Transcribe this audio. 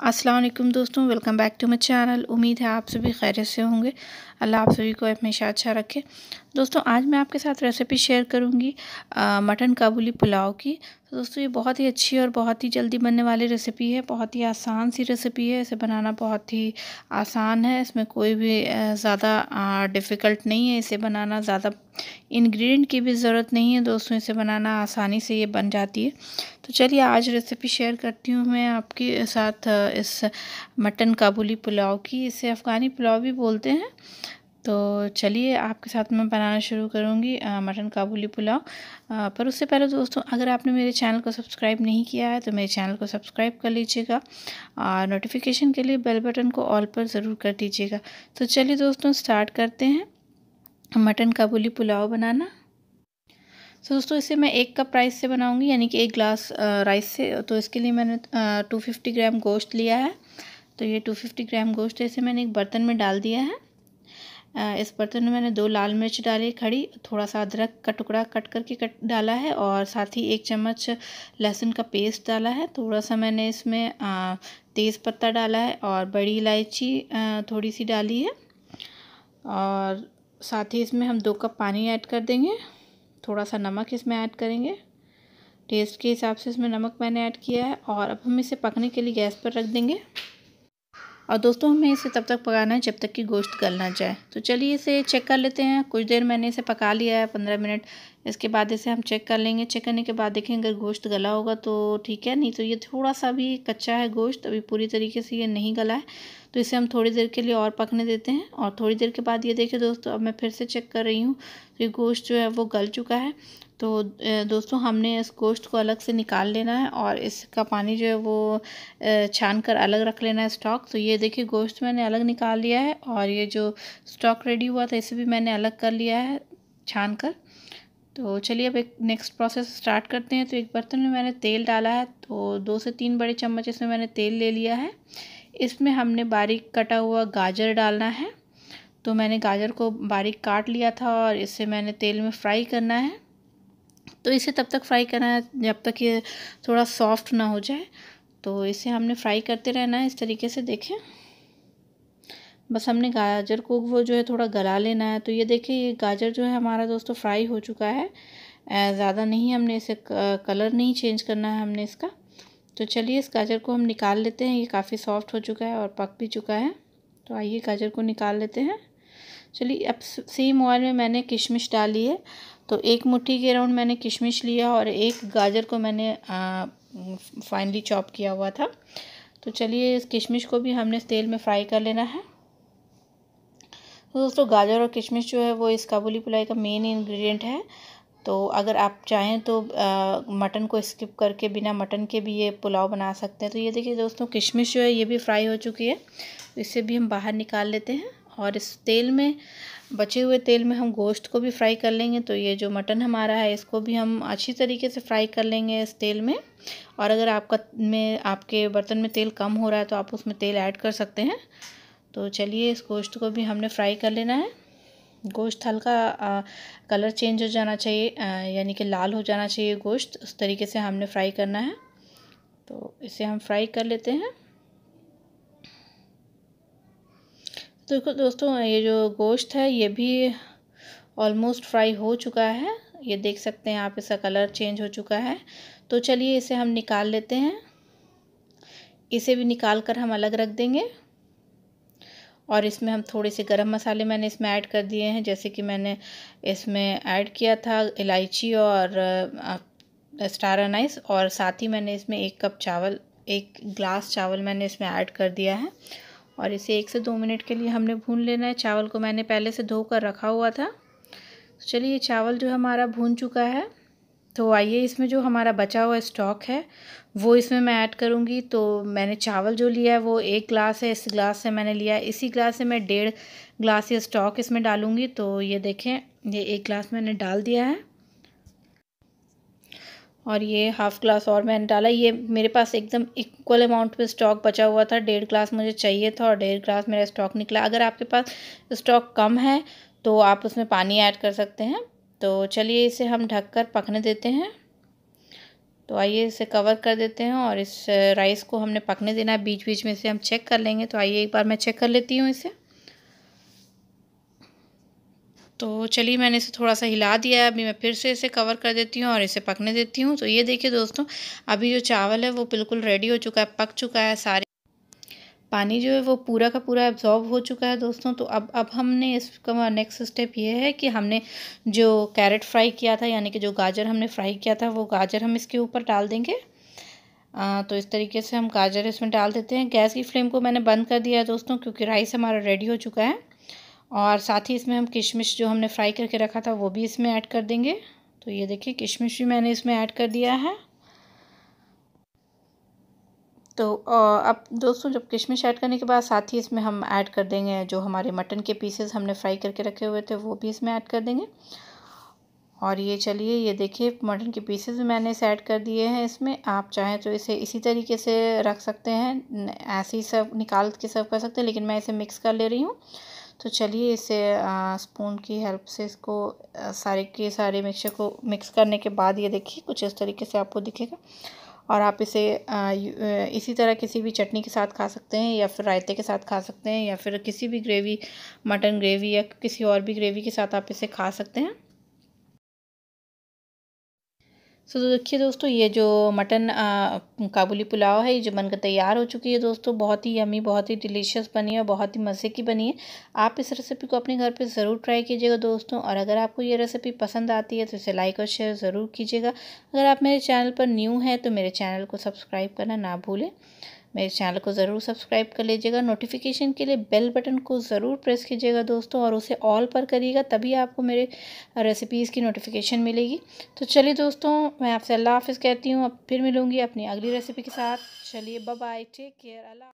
अस्सलाम वालेकुम दोस्तों welcome back to my channel उम्मीद है आप सभी खैरियत से होंगे। अल्लाह आप सभी को हमेशा अच्छा रखे। दोस्तों, आज मैं आपके साथ रेसिपी शेयर करूँगी मटन काबुली पुलाव की। तो दोस्तों, ये बहुत ही अच्छी और बहुत ही जल्दी बनने वाली रेसिपी है। बहुत ही आसान सी रेसिपी है। इसे बनाना बहुत ही आसान है। इसमें कोई भी ज़्यादा डिफ़िकल्ट नहीं है। इसे बनाना ज़्यादा इंग्रेडिएंट की भी ज़रूरत नहीं है। दोस्तों, इसे बनाना आसानी से ये बन जाती है। तो चलिए, आज रेसिपी शेयर करती हूँ मैं आपके साथ इस मटन काबुली पुलाव की। इसे अफ़गानी पुलाव भी बोलते हैं। तो चलिए आपके साथ मैं बनाना शुरू करूँगी मटन काबुली पुलाव। पर उससे पहले दोस्तों, अगर आपने मेरे चैनल को सब्सक्राइब नहीं किया है तो मेरे चैनल को सब्सक्राइब कर लीजिएगा और नोटिफिकेशन के लिए बेल बटन को ऑल पर ज़रूर कर दीजिएगा। तो चलिए दोस्तों, स्टार्ट करते हैं मटन काबुली पुलाव बनाना। तो दोस्तों, इसे मैं एक कप राइस से बनाऊँगी, यानी कि एक ग्लास राइस से। तो इसके लिए मैंने टू फिफ्टी ग्राम गोश्त लिया है। तो ये टू फिफ्टी ग्राम गोश्त इसे मैंने एक बर्तन में डाल दिया है। इस बर्तन में मैंने दो लाल मिर्च डाली, खड़ी, थोड़ा सा अदरक का टुकड़ा कट करके कट डाला है और साथ ही एक चम्मच लहसुन का पेस्ट डाला है। थोड़ा सा मैंने इसमें तेज़ पत्ता डाला है और बड़ी इलायची थोड़ी सी डाली है और साथ ही इसमें हम दो कप पानी ऐड कर देंगे। थोड़ा सा नमक इसमें ऐड करेंगे। टेस्ट के हिसाब से इसमें नमक मैंने ऐड किया है और अब हम इसे पकने के लिए गैस पर रख देंगे। और दोस्तों, हमें इसे तब तक पकाना है जब तक कि गोश्त गल ना जाए। तो चलिए इसे चेक कर लेते हैं। कुछ देर मैंने इसे पका लिया है, पंद्रह मिनट। इसके बाद इसे हम चेक कर लेंगे। चेक करने के बाद देखें अगर गोश्त गला होगा तो ठीक है, नहीं तो ये थोड़ा सा भी कच्चा है गोश्त। अभी पूरी तरीके से ये नहीं गला है। तो इसे हम थोड़ी देर के लिए और पकने देते हैं। और थोड़ी देर के बाद ये देखें दोस्तों, अब मैं फिर से चेक कर रही हूँ। तो ये गोश्त जो है वो गल चुका है। तो दोस्तों हमने इस गोश्त को अलग से निकाल लेना है और इसका पानी जो है वो छान कर अलग रख लेना है स्टॉक। तो ये देखिए गोश्त मैंने अलग निकाल लिया है और ये जो स्टॉक रेडी हुआ था इसे भी मैंने अलग कर लिया है छान कर। तो चलिए अब एक नेक्स्ट प्रोसेस स्टार्ट करते हैं। तो एक बर्तन में मैंने तेल डाला है तो दो से तीन बड़े चम्मच इसमें मैंने तेल ले लिया है। इसमें हमने बारीक कटा हुआ गाजर डालना है। तो मैंने गाजर को बारीक काट लिया था और इसे मैंने तेल में फ्राई करना है। तो इसे तब तक फ्राई करना है, जब तक ये थोड़ा सॉफ्ट ना हो जाए। तो इसे हमने फ्राई करते रहना है, इस तरीके से देखें। बस हमने गाजर को वो जो है थोड़ा गला लेना है। तो ये देखिए ये गाजर जो है हमारा दोस्तों फ्राई हो चुका है। ज़्यादा नहीं हमने इसे कलर नहीं चेंज करना है हमने इसका। तो चलिए इस गाजर को हम निकाल लेते हैं। ये काफ़ी सॉफ्ट हो चुका है और पक भी चुका है। तो आइए गाजर को निकाल लेते हैं। चलिए अब सेम ऑयल में मैंने किशमिश डाली है। तो एक मुट्ठी के अराउंड मैंने किशमिश लिया और एक गाजर को मैंने फाइनली चॉप किया हुआ था। तो चलिए इस किशमिश को भी हमने तेल में फ्राई कर लेना है। तो दोस्तों, गाजर और किशमिश जो है वो इस काबुली पुलाई का मेन इंग्रेडिएंट है। तो अगर आप चाहें तो मटन को स्किप करके बिना मटन के भी ये पुलाव बना सकते हैं। तो ये देखिए दोस्तों, किशमिश जो है ये भी फ्राई हो चुकी है। तो इसे भी हम बाहर निकाल लेते हैं। और इस तेल में, बचे हुए तेल में हम गोश्त को भी फ्राई कर लेंगे। तो ये जो मटन हमारा है, इसको भी हम अच्छी तरीके से फ्राई कर लेंगे इस तेल में। और अगर आपका में, आपके बर्तन में तेल कम हो रहा है तो आप उसमें तेल ऐड कर सकते हैं। तो चलिए, इस गोश्त को भी हमने फ्राई कर लेना है। गोश्त हल्का कलर चेंज हो जाना चाहिए यानी कि लाल हो जाना चाहिए गोश्त। उस तरीके से हमने फ्राई करना है। तो इसे हम फ्राई कर लेते हैं। तो दोस्तों, ये जो गोश्त है, ये भी ऑलमोस्ट फ्राई हो चुका है। ये देख सकते हैं आप, इसका कलर चेंज हो चुका है। तो चलिए इसे हम निकाल लेते हैं। इसे भी निकाल कर हम अलग रख देंगे। और इसमें हम थोड़े से गरम मसाले मैंने इसमें ऐड कर दिए हैं। जैसे कि मैंने इसमें ऐड किया था इलायची और स्टार अनाइस और साथ ही मैंने इसमें एक कप चावल, एक ग्लास चावल मैंने इसमें ऐड कर दिया है। और इसे एक से दो मिनट के लिए हमने भून लेना है। चावल को मैंने पहले से धोकर रखा हुआ था। तो चलिए चावल जो हमारा भून चुका है तो आइए इसमें जो हमारा बचा हुआ स्टॉक है, वो इसमें मैं ऐड करूँगी। तो मैंने चावल जो लिया है, वो एक ग्लास है, इस ग्लास से मैंने लिया है। इसी ग्लास से मैं डेढ़ ग्लास या स्टॉक इसमें डालूँगी। तो ये देखें, ये एक ग्लास मैंने डाल दिया है। और ये हाफ़ ग्लास और मैंने डाला। ये मेरे पास एकदम इक्वल अमाउंट में स्टॉक बचा हुआ था। डेढ़ ग्लास मुझे चाहिए था और डेढ़ ग्लास मेरा स्टॉक निकला। अगर आपके पास स्टॉक कम है तो आप उसमें पानी ऐड कर सकते हैं। तो चलिए इसे हम ढककर पकने देते हैं। तो आइए इसे कवर कर देते हैं और इस राइस को हमने पकने देना है। बीच बीच में से हम चेक कर लेंगे। तो आइए एक बार मैं चेक कर लेती हूँ इसे। तो चलिए मैंने इसे थोड़ा सा हिला दिया है अभी मैं फिर से इसे कवर कर देती हूँ और इसे पकने देती हूँ। तो ये देखिए दोस्तों अभी जो चावल है वो बिल्कुल रेडी हो चुका है पक चुका है सारे पानी जो है वो पूरा का पूरा एब्जॉर्ब हो चुका है दोस्तों। तो अब अब हमने इसका नेक्स्ट स्टेप ये है कि हमने जो कैरेट फ्राई किया था यानी कि जो गाजर हमने फ्राई किया था वो गाजर हम इसके ऊपर डाल देंगे। आ, तो इस तरीके से हम गाजर इसमें डाल देते हैं। गैस की फ्लेम को मैंने बंद कर दिया है दोस्तों क्योंकि राइस हमारा रेडी हो चुका है। और साथ ही इसमें हम किशमिश जो हमने फ्राई करके रखा था, वो भी इसमें ऐड कर देंगे। तो ये देखिए, किशमिश भी मैंने इसमें ऐड कर दिया है। तो अब दोस्तों, जब किशमिश ऐड करने के बाद साथ ही इसमें हम ऐड कर देंगे जो हमारे मटन के पीसेस हमने फ्राई करके रखे हुए थे, वो भी इसमें ऐड कर देंगे। और ये चलिए, ये देखिए मटन के पीसेस भी मैंने इसे ऐड कर दिए हैं इसमें। आप चाहें तो इसे इसी तरीके से रख सकते हैं, ऐसे ही सब, निकाल के सर्व कर सकते हैं, लेकिन मैं इसे मिक्स कर ले रही हूँ। तो चलिए इसे स्पून की हेल्प से इसको सारे के सारे मिक्सर को मिक्स करने के बाद ये देखिए कुछ इस तरीके से आपको दिखेगा। और आप इसे इसी तरह किसी भी चटनी के साथ खा सकते हैं या फिर रायते के साथ खा सकते हैं या फिर किसी भी ग्रेवी मटन ग्रेवी या किसी और भी ग्रेवी के साथ आप इसे खा सकते हैं। सो तो देखिए दोस्तों, ये जो मटन काबुली पुलाव है, ये जो बनकर तैयार हो चुकी है दोस्तों, बहुत ही यमी बहुत ही डिलीशियस बनी है और बहुत ही मज़े की बनी है। आप इस रेसिपी को अपने घर पे ज़रूर ट्राई कीजिएगा दोस्तों और अगर आपको ये रेसिपी पसंद आती है तो इसे लाइक और शेयर ज़रूर कीजिएगा। अगर आप मेरे चैनल पर न्यू हैं तो मेरे चैनल को सब्सक्राइब करना ना भूलें। मेरे चैनल को ज़रूर सब्सक्राइब कर लीजिएगा। नोटिफिकेशन के लिए बेल बटन को ज़रूर प्रेस कीजिएगा दोस्तों और उसे ऑल पर करिएगा, तभी आपको मेरे रेसिपीज़ की नोटिफिकेशन मिलेगी। तो चलिए दोस्तों, मैं आपसे अल्लाह हाफ़ कहती हूँ। अब फिर मिलूँगी अपनी अगली रेसिपी के साथ। चलिए बाय टेक केयर अल्लाह